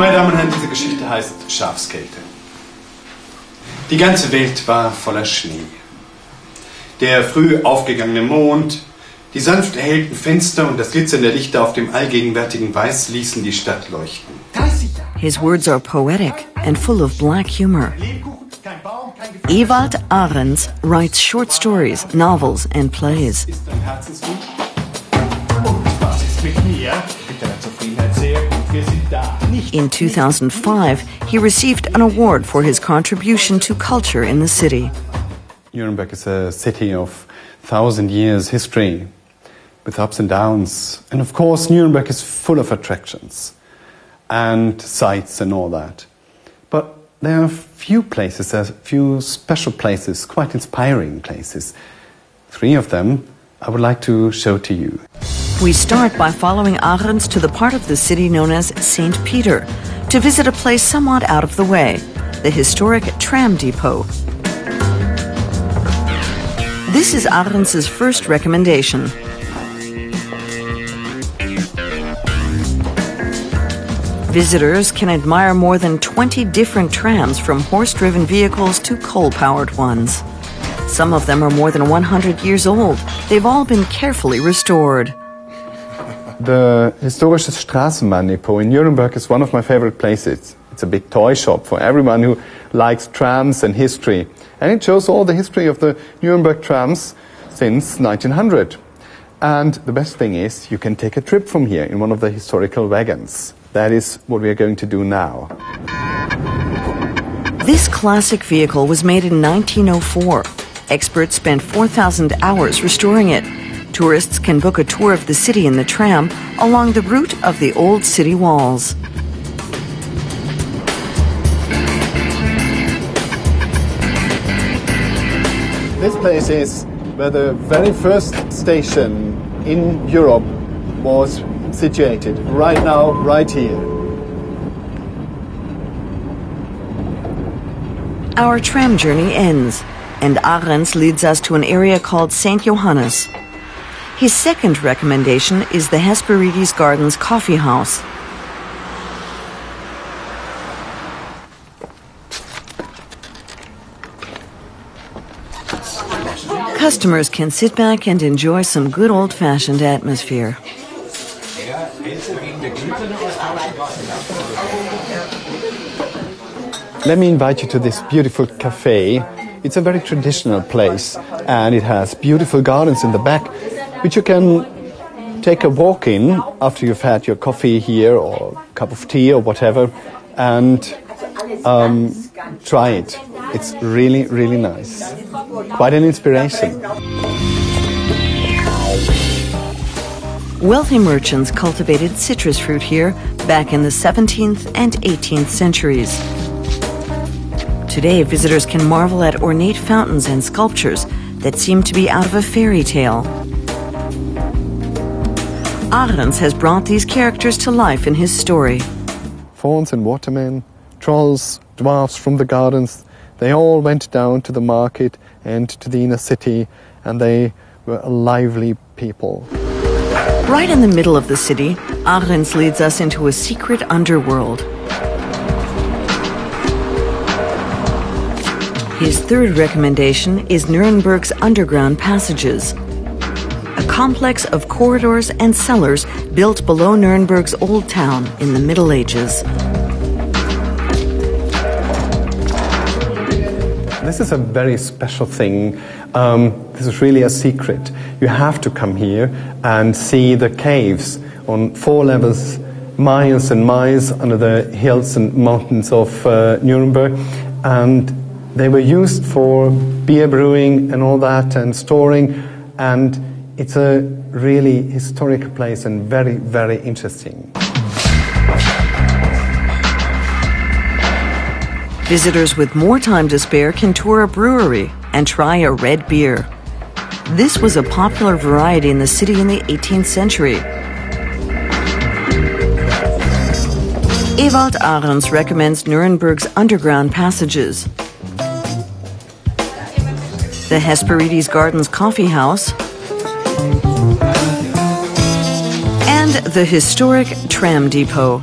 Meine Damen und Herren, diese Geschichte heißt Schafskälte. Die ganze Welt war voller Schnee. Der früh aufgegangene Mond, die sanft erhellten Fenster und das Glitzern der Lichter auf dem allgegenwärtigen Weiß ließen die Stadt leuchten. His words are poetic and full of black humor. Ewald Ahrens writes short stories, novels, and plays. Ist ein Herzenswunsch? Und was ist mit mir? Mit deiner Zufriedenheit sehr gut, In 2005, he received an award for his contribution to culture in the city. Nuremberg is a city of thousand years history with ups and downs. And of course, Nuremberg is full of attractions and sights and all that. But there are few places, there are few special places, quite inspiring places. Three of them I would like to show to you. We start by following Arenz to the part of the city known as St. Peter to visit a place somewhat out of the way, the historic tram depot. This is Arenz's first recommendation. Visitors can admire more than 20 different trams from horse-driven vehicles to coal-powered ones. Some of them are more than 100 years old. They've all been carefully restored. The Historisches Straßenbahndepot in Nuremberg is one of my favorite places. It's a big toy shop for everyone who likes trams and history. And it shows all the history of the Nuremberg trams since 1900. And the best thing is, you can take a trip from here in one of the historical wagons. That is what we are going to do now. This classic vehicle was made in 1904. Experts spent 4,000 hours restoring it. Tourists can book a tour of the city in the tram along the route of the old city walls. This place is where the very first station in Europe was situated. Right now, right here. Our tram journey ends, and Arenz leads us to an area called St. Johannis. His second recommendation is the Hesperides Gardens Coffee House. Customers can sit back and enjoy some good old fashioned atmosphere. Let me invite you to this beautiful cafe. It's a very traditional place and it has beautiful gardens in the back, which you can take a walk in after you've had your coffee here or a cup of tea or whatever and um, try it. It's really, really nice. Quite an inspiration. Wealthy merchants cultivated citrus fruit here back in the 17th and 18th centuries. Today, visitors can marvel at ornate fountains and sculptures that seem to be out of a fairy tale. Arenz has brought these characters to life in his story. Fauns and watermen, trolls, dwarfs from the gardens, they all went down to the market and to the inner city and they were a lively people. Right in the middle of the city, Arenz leads us into a secret underworld. His third recommendation is Nuremberg's underground passages. A complex of corridors and cellars built below Nuremberg's old town in the Middle Ages. This is a very special thing. Um, this is really a secret. You have to come here and see the caves on four levels, miles and miles under the hills and mountains of uh, Nuremberg. And they were used for beer brewing and all that and storing. And it's a really historic place and very, very interesting. Visitors with more time to spare can tour a brewery and try a red beer. This was a popular variety in the city in the 18th century. Ewald Arenz recommends Nuremberg's underground passages. The Hesperides Gardens Coffee House, the historic tram depot.